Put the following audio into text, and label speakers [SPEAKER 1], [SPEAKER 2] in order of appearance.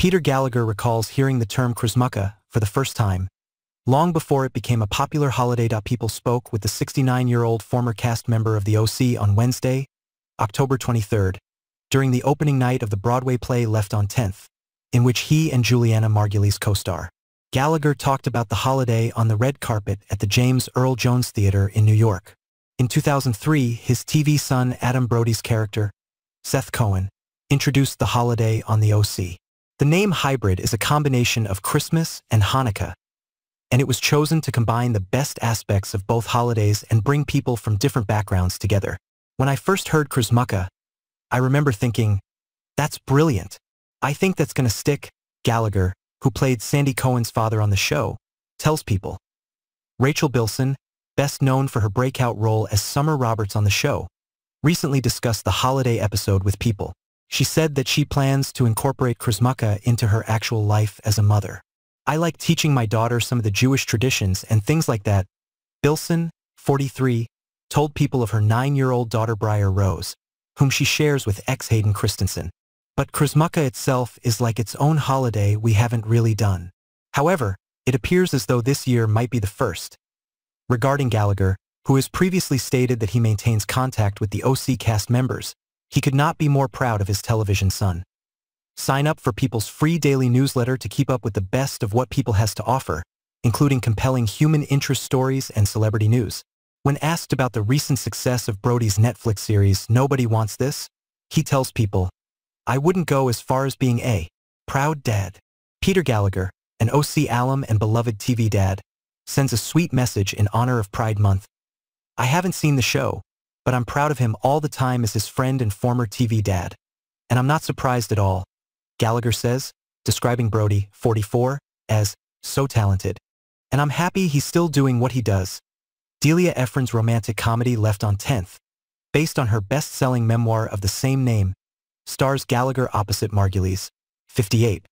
[SPEAKER 1] Peter Gallagher recalls hearing the term Chrismukkah for the first time, long before it became a popular holiday. People spoke with the 69-year-old former cast member of the OC on Wednesday, October 23rd, during the opening night of the Broadway play Left on 10th, in which he and Julianna Margulies co-star. Gallagher talked about the holiday on the red carpet at the James Earl Jones Theater in New York. In 2003, his TV son Adam Brody's character, Seth Cohen, introduced the holiday on the OC. The name hybrid is a combination of Christmas and Hanukkah, and it was chosen to combine the best aspects of both holidays and bring people from different backgrounds together. When I first heard Chrismukkah, I remember thinking, that's brilliant. I think that's going to stick, Gallagher, who played Sandy Cohen's father on the show, tells people. Rachel Bilson, best known for her breakout role as Summer Roberts on the show, recently discussed the holiday episode with people. She said that she plans to incorporate Chrismukkah into her actual life as a mother. I like teaching my daughter some of the Jewish traditions and things like that. Bilson, 43, told people of her nine-year-old daughter Briar Rose, whom she shares with ex-Hayden Christensen. But Chrismukkah itself is like its own holiday we haven't really done. However, it appears as though this year might be the first. Regarding Gallagher, who has previously stated that he maintains contact with the OC cast members, he could not be more proud of his television son. Sign up for People's free daily newsletter to keep up with the best of what People has to offer, including compelling human interest stories and celebrity news. When asked about the recent success of Brody's Netflix series Nobody Wants This, he tells people, I wouldn't go as far as being a proud dad. Peter Gallagher, an OC alum and beloved TV dad, sends a sweet message in honor of Pride Month. I haven't seen the show, but I'm proud of him all the time as his friend and former TV dad. And I'm not surprised at all, Gallagher says, describing Brody, 44, as so talented. And I'm happy he's still doing what he does. Delia Ephron's romantic comedy Left on 10th, based on her best-selling memoir of the same name, stars Gallagher opposite Margulies, 58.